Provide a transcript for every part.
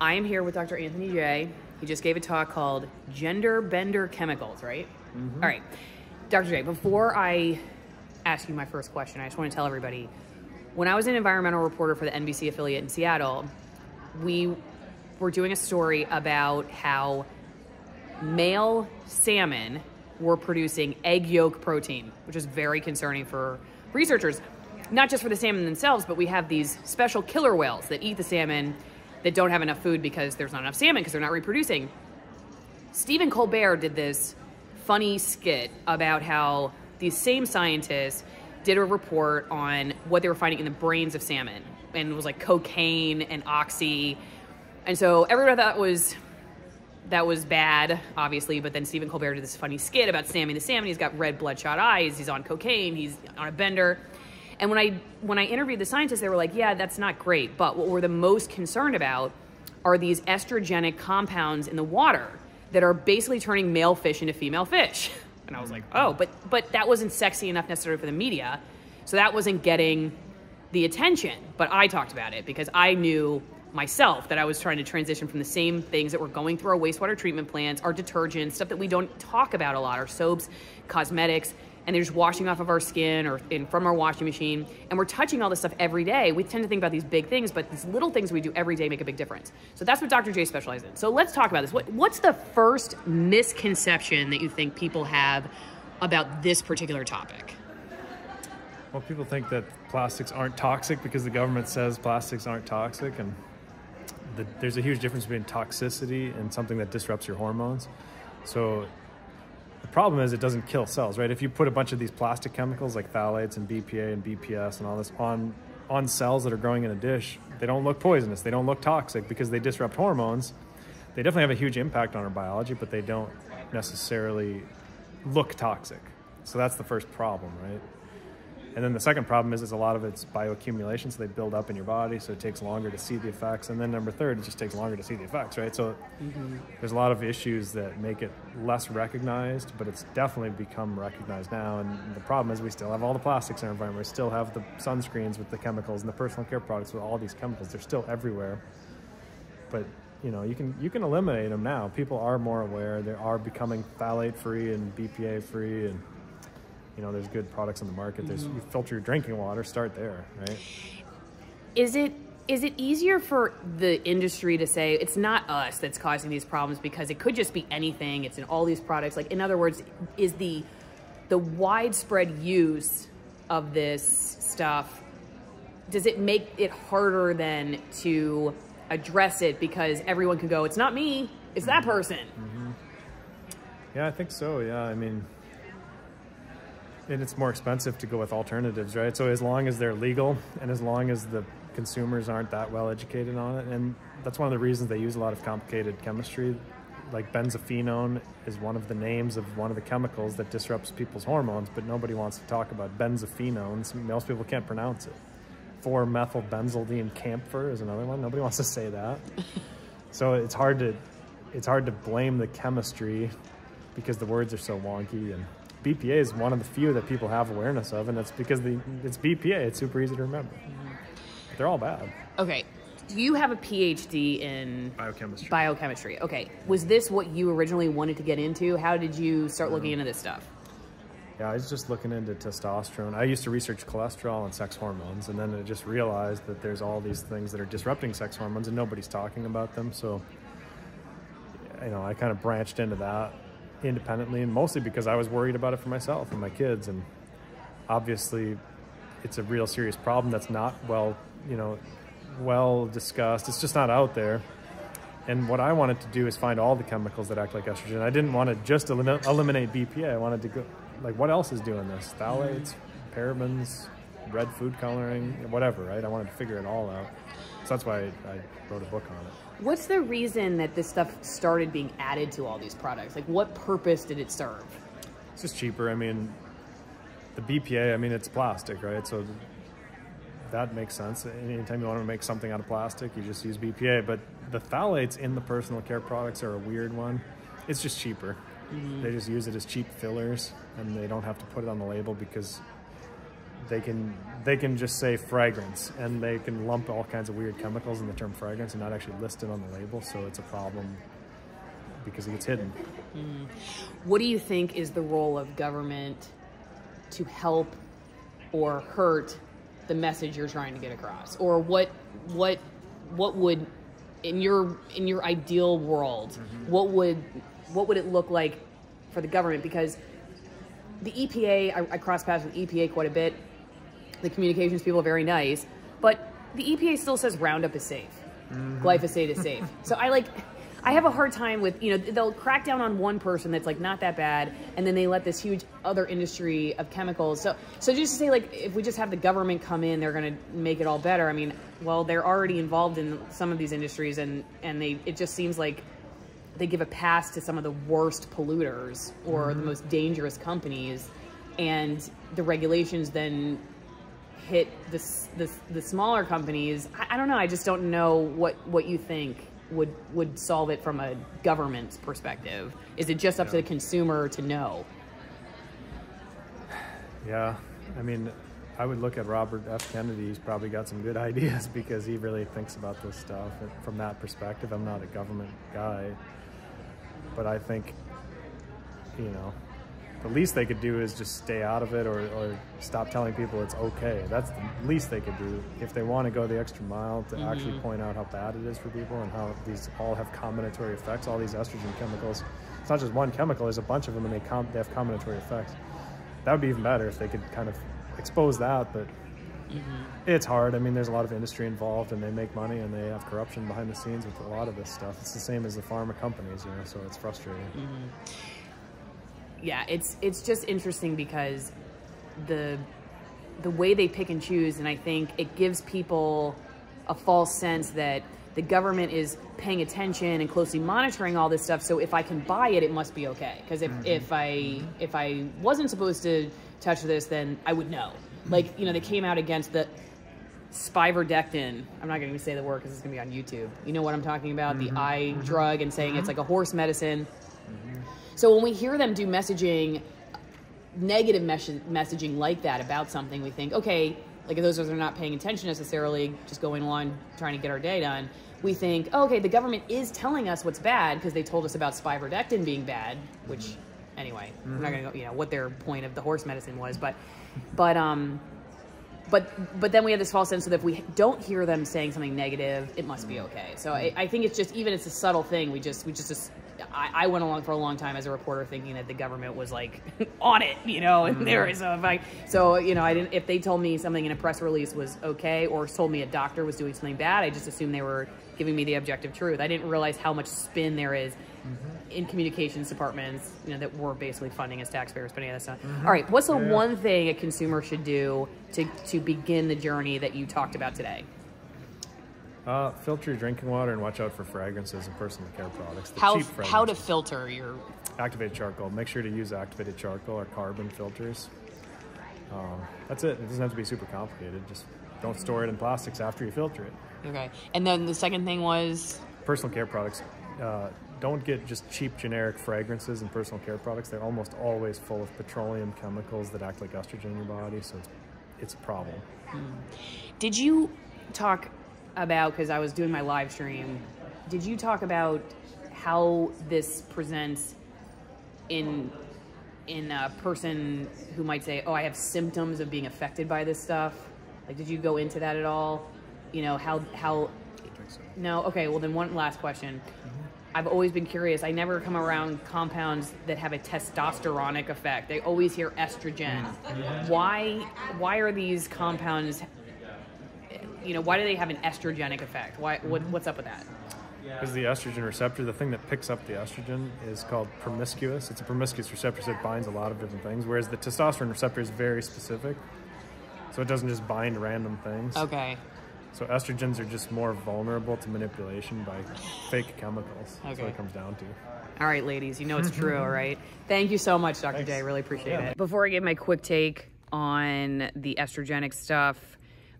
I am here with Dr. Anthony Jay. He just gave a talk called Gender Bender Chemicals, right? Mm-hmm. All right. Dr. Jay, before I ask you my first question, I just want to tell everybody when I was an environmental reporter for the NBC affiliate in Seattle, we were doing a story about how male salmon were producing egg yolk protein, which is very concerning for researchers. Not just for the salmon themselves, but we have these special killer whales that eat the salmon that don't have enough food because there's not enough salmon because they're not reproducing. Stephen Colbert did this funny skit about how these same scientists did a report on what they were finding in the brains of salmon and it was like cocaine and oxy. And so everyone thought was that was bad, obviously, but then Stephen Colbert did this funny skit about Sammy the salmon. He's got red bloodshot eyes, he's on cocaine, he's on a bender. And when I when I interviewed the scientists, they were like, "Yeah, that's not great." But what we're the most concerned about are these estrogenic compounds in the water that are basically turning male fish into female fish. And I was like, mm-hmm. "Oh, but but that wasn't sexy enough necessarily for the media, so that wasn't getting the attention." But I talked about it because I knew myself that I was trying to transition from the same things that were going through our wastewater treatment plants, our detergents, stuff that we don't talk about a lot, our soaps, cosmetics, and they're just washing off of our skin or in, from our washing machine. And we're touching all this stuff every day. We tend to think about these big things, but these little things we do every day make a big difference. So that's what Dr. Jay specializes in. So let's talk about this. What, what's the first misconception that you think people have about this particular topic? Well, people think that plastics aren't toxic because the government says plastics aren't toxic, and the, there's a huge difference between toxicity and something that disrupts your hormones. So the problem is it doesn't kill cells, right? If you put a bunch of these plastic chemicals like phthalates and BPA and BPS and all this on on cells that are growing in a dish, they don't look poisonous. They don't look toxic because they disrupt hormones. They definitely have a huge impact on our biology, but they don't necessarily look toxic. So that's the first problem, right? And then the second problem is, is a lot of it's bioaccumulation, so they build up in your body, so it takes longer to see the effects. And then number third, it just takes longer to see the effects, right? So mm-hmm. there's a lot of issues that make it less recognized, but it's definitely become recognized now. And the problem is we still have all the plastics in our environment. We still have the sunscreens with the chemicals and the personal care products with all these chemicals. They're still everywhere. But you know, you can you can eliminate them now. People are more aware. They are becoming phthalate free and BPA free and you know, there's good products on the market. There's mm-hmm. you filter your drinking water, start there, right? Is it is it easier for the industry to say it's not us that's causing these problems because it could just be anything? It's in all these products. Like in other words, is the the widespread use of this stuff does it make it harder then to address it because everyone can go, it's not me, it's that mm-hmm. person. Mm-hmm. Yeah, I think so. Yeah, I mean, and it's more expensive to go with alternatives, right? So as long as they're legal and as long as the consumers aren't that well educated on it, and that's one of the reasons they use a lot of complicated chemistry. Like benzophenone is one of the names of one of the chemicals that disrupts people's hormones, but nobody wants to talk about benzophenone. Most people can't pronounce it. 4-methylbenzylidene camphor is another one. Nobody wants to say that. so it's hard to it's hard to blame the chemistry because the words are so wonky and BPA is one of the few that people have awareness of, and it's because the it's BPA. It's super easy to remember. But they're all bad. Okay. Do you have a PhD in Biochemistry. biochemistry? Okay. Was this what you originally wanted to get into? How did you start looking mm-hmm. into this stuff? Yeah, I was just looking into testosterone. I used to research cholesterol and sex hormones, and then I just realized that there's all these things that are disrupting sex hormones, and nobody's talking about them. So, you know, I kind of branched into that independently, and mostly because I was worried about it for myself and my kids. And obviously, it's a real serious problem that's not well, you know, well discussed. It's just not out there. And what I wanted to do is find all the chemicals that act like estrogen. I didn't want to just elim- eliminate BPA. I wanted to go, like, what else is doing this? Phthalates, parabens, red food coloring, whatever, right? I wanted to figure it all out. So that's why I, I wrote a book on it. What's the reason that this stuff started being added to all these products? Like, what purpose did it serve? It's just cheaper. I mean, the BPA, I mean, it's plastic, right? So that makes sense. Anytime you want to make something out of plastic, you just use BPA. But the phthalates in the personal care products are a weird one. It's just cheaper. Mm-hmm. They just use it as cheap fillers, and they don't have to put it on the label because they can they can just say fragrance and they can lump all kinds of weird chemicals in the term fragrance and not actually list it on the label so it's a problem because it gets hidden hmm. What do you think is the role of government to help or hurt the message you're trying to get across? Or what what what would in your in your ideal world, mm-hmm. what would what would it look like for the government? Because the EPA, I, I cross paths with EPA quite a bit. The communications people are very nice, but the EPA still says Roundup is safe, mm-hmm. glyphosate is safe. so I like, I have a hard time with you know they'll crack down on one person that's like not that bad, and then they let this huge other industry of chemicals. So so just to say like if we just have the government come in, they're going to make it all better. I mean, well they're already involved in some of these industries, and and they it just seems like they give a pass to some of the worst polluters or the mm-hmm. most dangerous companies, and the regulations then hit the the, the smaller companies. I, I don't know. I just don't know what what you think would would solve it from a government's perspective. Is it just up to the consumer to know? Yeah, I mean, I would look at Robert F. Kennedy. He's probably got some good ideas because he really thinks about this stuff from that perspective. I'm not a government guy, but I think, you know, the least they could do is just stay out of it or, or stop telling people it's okay. That's the least they could do if they want to go the extra mile to actually mm-hmm. point out how bad it is for people and how these all have combinatory effects. All these estrogen chemicals. It's not just one chemical. There's a bunch of them, and they, com- they have combinatory effects that would be even better if they could kind of expose that but mm-hmm. it's hard i mean there's a lot of industry involved and they make money and they have corruption behind the scenes with a lot of this stuff it's the same as the pharma companies you know so it's frustrating mm-hmm. Yeah, it's it's just interesting because the the way they pick and choose, and I think it gives people a false sense that the government is paying attention and closely monitoring all this stuff. So if I can buy it, it must be okay. Because if, mm-hmm. if I if I wasn't supposed to touch this, then I would know. Like you know, they came out against the spiverdectin. I'm not going to say the word because it's going to be on YouTube. You know what I'm talking about? The mm-hmm. eye mm-hmm. drug and saying it's like a horse medicine. So when we hear them do messaging, negative mes- messaging like that about something, we think, okay, like if those of us are not paying attention necessarily, just going along trying to get our day done, we think, oh, okay, the government is telling us what's bad because they told us about spiverdectin being bad, which, anyway, we're not going to go, you know, what their point of the horse medicine was, but, but, um, but but then we have this false sense that if we don't hear them saying something negative, it must be okay. So I, I think it's just even it's a subtle thing. We just we just, just I, I went along for a long time as a reporter thinking that the government was like on it, you know, and there mm-hmm. is a so you know I didn't if they told me something in a press release was okay or told me a doctor was doing something bad, I just assumed they were giving me the objective truth. I didn't realize how much spin there is mm-hmm. in communications departments, you know, that we're basically funding as taxpayers, putting that stuff. Mm-hmm. All right, what's the Yeah. one thing a consumer should do to to begin the journey that you talked about today? Uh, filter your drinking water and watch out for fragrances and personal care products. The How how to filter your activated charcoal. Make sure to use activated charcoal or carbon filters. Um, that's it. It doesn't have to be super complicated. Just don't store it in plastics after you filter it. Okay, and then the second thing was? Personal care products. Uh, don't get just cheap generic fragrances and personal care products. They're almost always full of petroleum chemicals that act like estrogen in your body so it's, it's a problem. Did you talk about because I was doing my live stream? Did you talk about how this presents in in a person who might say, "Oh, I have symptoms of being affected by this stuff"? Like, did you go into that at all? You know how how? No. Okay. Well, then one last question. Mm-hmm. I've always been curious. I never come around compounds that have a testosteronic effect. They always hear estrogen. Mm-hmm. Why? Why are these compounds? You know, why do they have an estrogenic effect? Why? What, mm-hmm. what's up with that? because the estrogen receptor the thing that picks up the estrogen is called promiscuous it's a promiscuous receptor so it binds a lot of different things whereas the testosterone receptor is very specific so it doesn't just bind random things Okay. So estrogens are just more vulnerable to manipulation by fake chemicals. That's Okay. what it comes down to. All right, ladies, you know it's true, all right? Thank you so much, Dr. Thanks. Jay. Really appreciate Yeah. it. Before I give my quick take on the estrogenic stuff,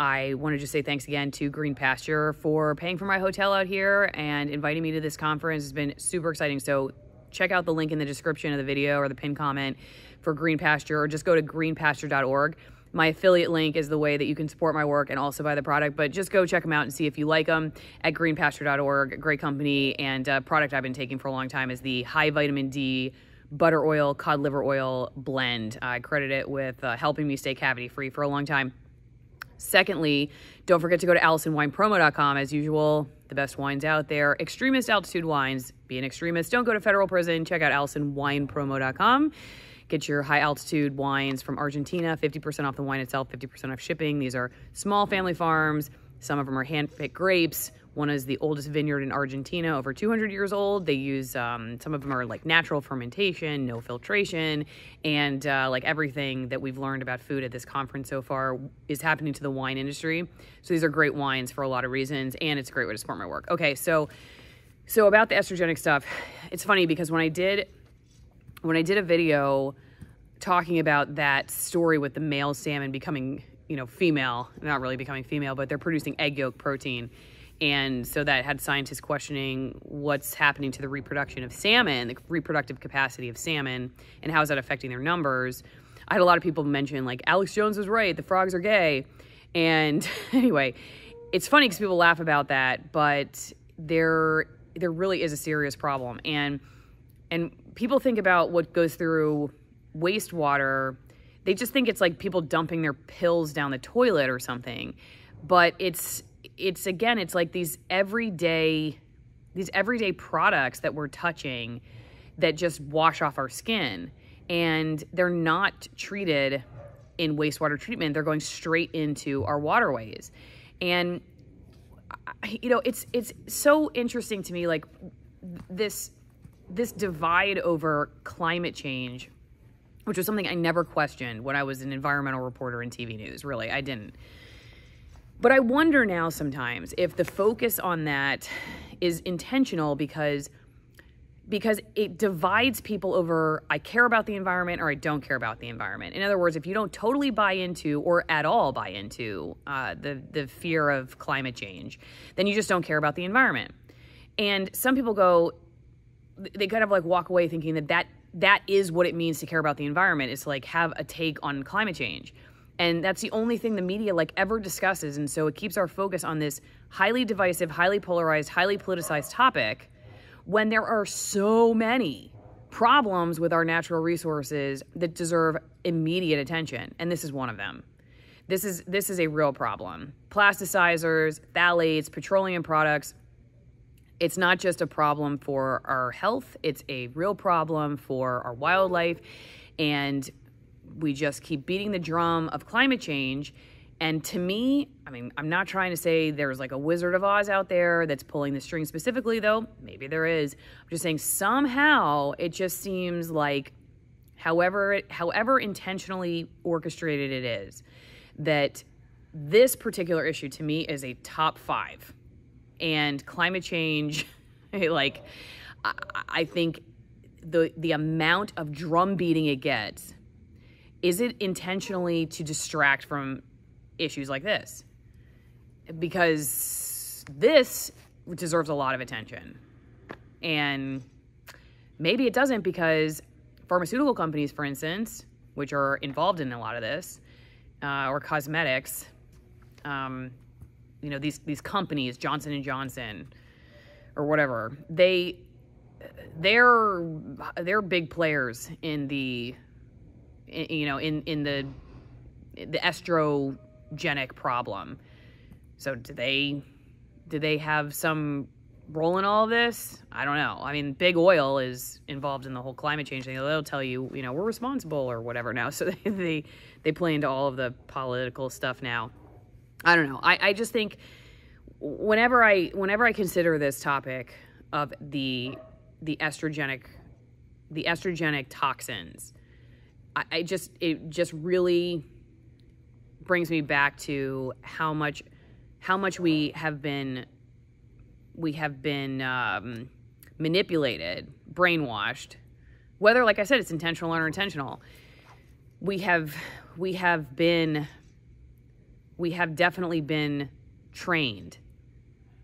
I want to just say thanks again to Green Pasture for paying for my hotel out here and inviting me to this conference. It's been super exciting. So check out the link in the description of the video or the pinned comment for Green Pasture or just go to greenpasture.org. My affiliate link is the way that you can support my work and also buy the product. But just go check them out and see if you like them at greenpasture.org. Great company and uh, product I've been taking for a long time is the high vitamin D butter oil, cod liver oil blend. I credit it with uh, helping me stay cavity free for a long time. Secondly, don't forget to go to AlisonWinePromo.com. As usual, the best wines out there. Extremist altitude wines. Be an extremist. Don't go to federal prison. Check out AlisonWinePromo.com. Get your high altitude wines from Argentina, 50% off the wine itself, 50% off shipping. These are small family farms. Some of them are hand picked grapes. One is the oldest vineyard in Argentina, over 200 years old. They use um, some of them are like natural fermentation, no filtration, and uh, like everything that we've learned about food at this conference so far is happening to the wine industry. So these are great wines for a lot of reasons, and it's a great way to support my work. Okay, so so about the estrogenic stuff, it's funny because when I did when I did a video talking about that story with the male salmon becoming, you know, female, not really becoming female, but they're producing egg yolk protein and so that had scientists questioning what's happening to the reproduction of salmon, the reproductive capacity of salmon, and how is that affecting their numbers. I had a lot of people mention, like, Alex Jones was right, the frogs are gay. And anyway, it's funny because people laugh about that, but there there really is a serious problem. And and people think about what goes through wastewater, they just think it's like people dumping their pills down the toilet or something. But it's it's again, it's like these everyday these everyday products that we're touching that just wash off our skin. And they're not treated in wastewater treatment. They're going straight into our waterways. And you know it's it's so interesting to me like this this divide over climate change which was something i never questioned when i was an environmental reporter in tv news really. I didn't but I wonder now sometimes if the focus on that is intentional because because it divides people over I care about the environment or I don't care about the environment. In other words, if you don't totally buy into or at all buy into uh, the the fear of climate change, then you just don't care about the environment. And some people go, they kind of like walk away thinking that that that is what it means to care about the environment is to like have a take on climate change. And that's the only thing the media like ever discusses. And so it keeps our focus on this highly divisive, highly polarized, highly politicized topic when there are so many problems with our natural resources that deserve immediate attention. And this is one of them. This is this is a real problem. Plasticizers, phthalates, petroleum products, it's not just a problem for our health, it's a real problem for our wildlife. And we just keep beating the drum of climate change. And to me, I mean, I'm not trying to say there's like a Wizard of Oz out there that's pulling the string specifically, though. Maybe there is. I'm just saying somehow it just seems like, however, however intentionally orchestrated it is, that this particular issue to me is a top five. And climate change, like, I, I think the the amount of drum beating it gets is it intentionally to distract from issues like this? Because this deserves a lot of attention. And maybe it doesn't because pharmaceutical companies, for instance, which are involved in a lot of this, uh, or cosmetics, um, you know, these these companies, Johnson and Johnson, or whatever, they they're they're big players in the you know, in in the the estrogenic problem. So do they do they have some role in all this? I don't know. I mean, big oil is involved in the whole climate change thing. They'll tell you, you know, we're responsible or whatever now. So they they, they play into all of the political stuff now. I don't know. I, I just think whenever I whenever I consider this topic of the the estrogenic the estrogenic toxins I, I just it just really brings me back to how much how much we have been we have been um, manipulated, brainwashed. Whether, like I said, it's intentional or unintentional, we have we have been we have definitely been trained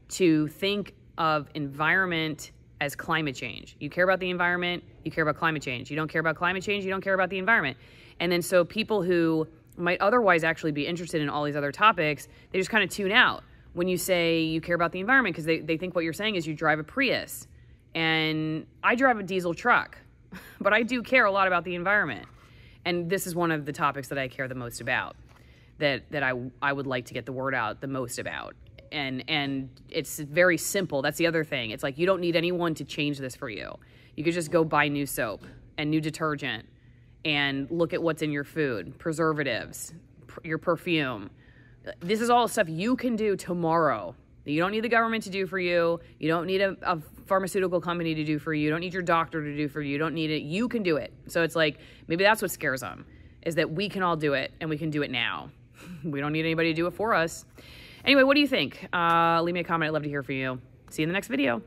to think of environment as climate change. You care about the environment, you care about climate change. You don't care about climate change, you don't care about the environment. And then so people who might otherwise actually be interested in all these other topics, they just kind of tune out when you say you care about the environment because they, they think what you're saying is you drive a Prius. And I drive a diesel truck, but I do care a lot about the environment. And this is one of the topics that I care the most about, that, that I, I would like to get the word out the most about. And, and it's very simple. That's the other thing. It's like you don't need anyone to change this for you. You could just go buy new soap and new detergent and look at what's in your food, preservatives, pr- your perfume. This is all stuff you can do tomorrow. You don't need the government to do for you. You don't need a, a pharmaceutical company to do for you. You don't need your doctor to do for you. You don't need it. You can do it. So it's like maybe that's what scares them is that we can all do it and we can do it now. we don't need anybody to do it for us. Anyway, what do you think? Uh, leave me a comment. I'd love to hear from you. See you in the next video.